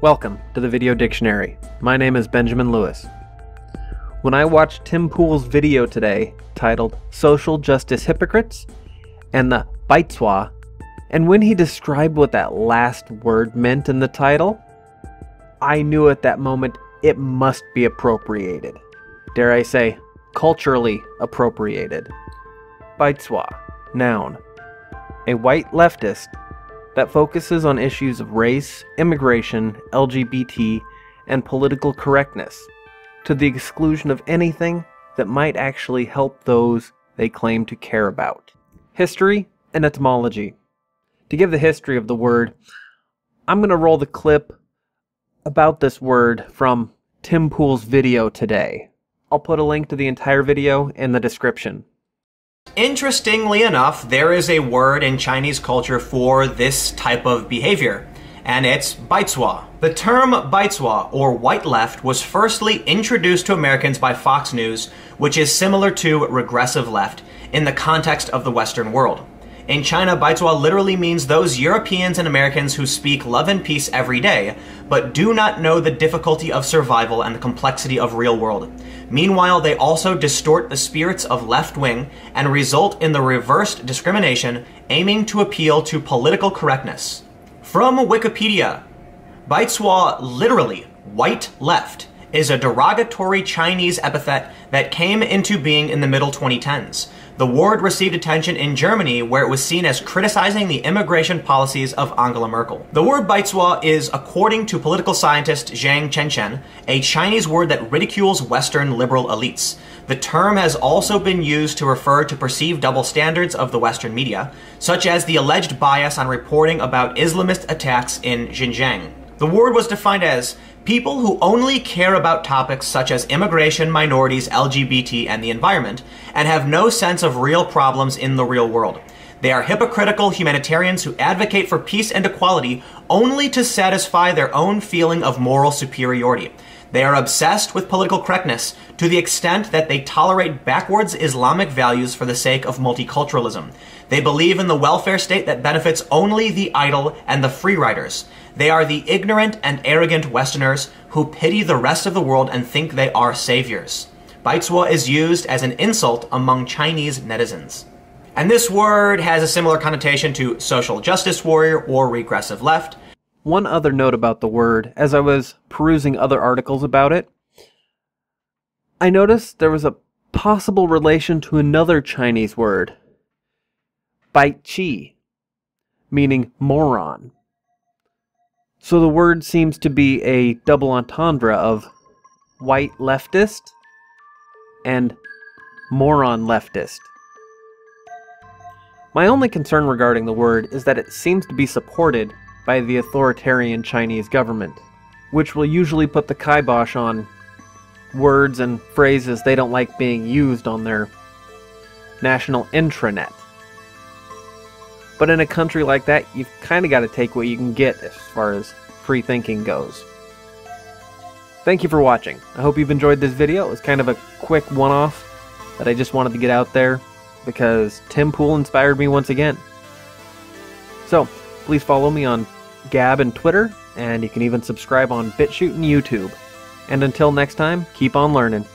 Welcome to the Video Dictionary. My name is Benjamin Lewis. When I watched Tim Pool's video today titled Social Justice Hypocrites and the Baizuo, and when he described what that last word meant in the title, I knew at that moment it must be appropriated. Dare I say, culturally appropriated. Baizuo, noun. A white leftist that focuses on issues of race, immigration, LGBT, and political correctness, to the exclusion of anything that might actually help those they claim to care about. History and etymology. To give the history of the word, I'm going to roll the clip about this word from Tim Pool's video today. I'll put a link to the entire video in the description. Interestingly enough, there is a word in Chinese culture for this type of behavior, and it's baizuo. The term baizuo, or white left, was firstly introduced to Americans by Fox News, which is similar to regressive left in the context of the Western world. In China, Baizuo literally means those Europeans and Americans who speak love and peace every day, but do not know the difficulty of survival and the complexity of real world. Meanwhile, they also distort the spirits of left wing and result in the reversed discrimination aiming to appeal to political correctness. From Wikipedia, Baizuo literally white left is a derogatory Chinese epithet that came into being in the middle 2010s. The word received attention in Germany where it was seen as criticizing the immigration policies of Angela Merkel. The word Baizuo is, according to political scientist Zhang Chenchen, a Chinese word that ridicules Western liberal elites. The term has also been used to refer to perceived double standards of the Western media, such as the alleged bias on reporting about Islamist attacks in Xinjiang. The word was defined as people who only care about topics such as immigration, minorities, LGBT, and the environment, and have no sense of real problems in the real world. They are hypocritical humanitarians who advocate for peace and equality only to satisfy their own feeling of moral superiority. They are obsessed with political correctness to the extent that they tolerate backwards Islamic values for the sake of multiculturalism. They believe in the welfare state that benefits only the idle and the free riders. They are the ignorant and arrogant Westerners who pity the rest of the world and think they are saviors. Baizuo is used as an insult among Chinese netizens. And this word has a similar connotation to social justice warrior or regressive left. One other note about the word, as I was perusing other articles about it, I noticed there was a possible relation to another Chinese word, Bai Chi, meaning moron. So the word seems to be a double entendre of white leftist and moron leftist. My only concern regarding the word is that it seems to be supported by the authoritarian Chinese government, which will usually put the kibosh on words and phrases they don't like being used on their national intranet. But in a country like that, you've kind of got to take what you can get as far as free thinking goes. Thank you for watching. I hope you've enjoyed this video. It was kind of a quick one-off that I just wanted to get out there because Tim Pool inspired me once again. So, please follow me on Gab and Twitter, and you can even subscribe on BitChute and YouTube. And until next time, keep on learning.